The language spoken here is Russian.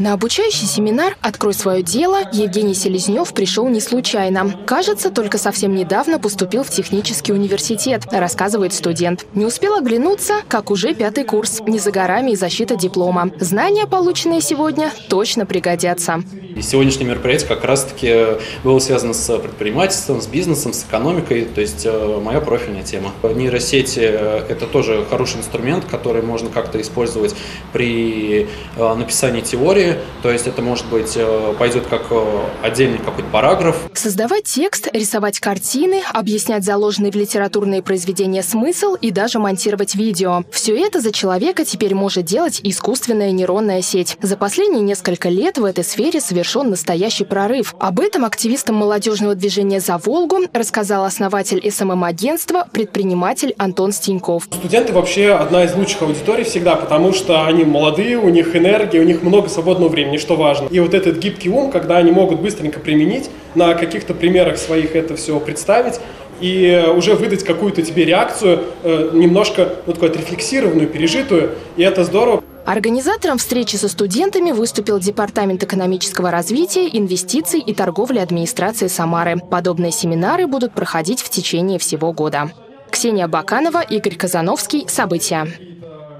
На обучающий семинар «Открой свое дело» Евгений Селезнев пришел не случайно. Кажется, только совсем недавно поступил в технический университет, рассказывает студент. Не успел оглянуться, как уже пятый курс. Не за горами и защита диплома. Знания, полученные сегодня, точно пригодятся. И сегодняшнее мероприятие как раз-таки было связано с предпринимательством, с бизнесом, с экономикой, то есть э, моя профильная тема. Нейросети – это тоже хороший инструмент, который можно как-то использовать при э, написании теории, то есть это может быть э, пойдет как отдельный какой-то параграф. Создавать текст, рисовать картины, объяснять заложенный в литературные произведения смысл и даже монтировать видео. Все это за человека теперь может делать искусственная нейронная сеть. За последние несколько лет в этой сфере совершен настоящий прорыв. Об этом активистам молодежного движения «За Волгу» рассказал основатель СММ-агентства, предприниматель Антон Стеньков. Студенты вообще одна из лучших аудиторий всегда, потому что они молодые, у них энергия, у них много свободного времени, что важно. И вот этот гибкий ум, когда они могут быстренько применить, на каких-то примерах своих это все представить, и уже выдать какую-то тебе реакцию, э, немножко ну, такую отрефлексированную, пережитую, и это здорово. Организатором встречи со студентами выступил Департамент экономического развития, инвестиций и торговли администрации Самары. Подобные семинары будут проходить в течение всего года. Ксения Баканова, Игорь Казановский. События.